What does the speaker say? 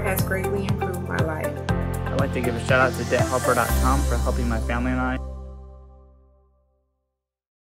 has greatly improved my life. I'd like to give a shout out to debthelper.com for helping my family and I